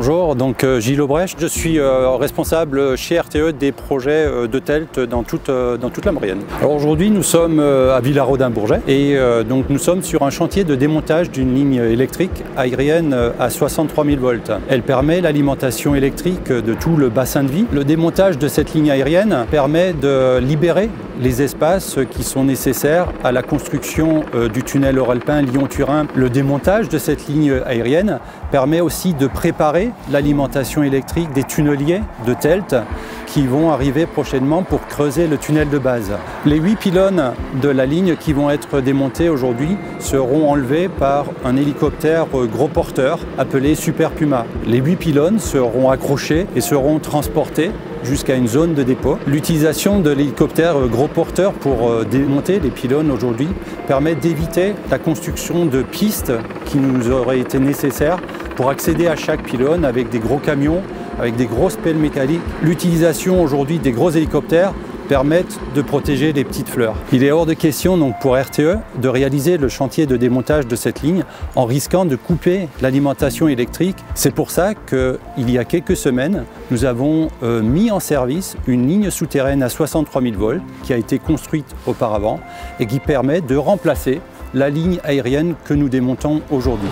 Bonjour, donc euh, Gilles Aubrecht, je suis euh, responsable chez RTE des projets euh, de TELT dans toute, dans toute la Maurienne. Alors aujourd'hui nous sommes à Villarodin-Bourget et donc nous sommes sur un chantier de démontage d'une ligne électrique aérienne à 63 000 volts. Elle permet l'alimentation électrique de tout le bassin de vie. Le démontage de cette ligne aérienne permet de libérer les espaces qui sont nécessaires à la construction du tunnel Euralpin Lyon-Turin. Le démontage de cette ligne aérienne permet aussi de préparer l'alimentation électrique des tunneliers de TELT qui vont arriver prochainement pour creuser le tunnel de base. Les huit pylônes de la ligne qui vont être démontés aujourd'hui seront enlevés par un hélicoptère gros porteur appelé Super Puma. Les huit pylônes seront accrochés et seront transportés jusqu'à une zone de dépôt. L'utilisation de l'hélicoptère gros porteur pour euh, démonter les pylônes aujourd'hui permet d'éviter la construction de pistes qui nous auraient été nécessaires pour accéder à chaque pylône avec des gros camions, avec des grosses pelles métalliques. L'utilisation aujourd'hui des gros hélicoptères permettent de protéger les petites fleurs. Il est hors de question donc pour RTE de réaliser le chantier de démontage de cette ligne en risquant de couper l'alimentation électrique. C'est pour ça qu'il y a quelques semaines, nous avons euh, mis en service une ligne souterraine à 63 000 volts qui a été construite auparavant et qui permet de remplacer la ligne aérienne que nous démontons aujourd'hui.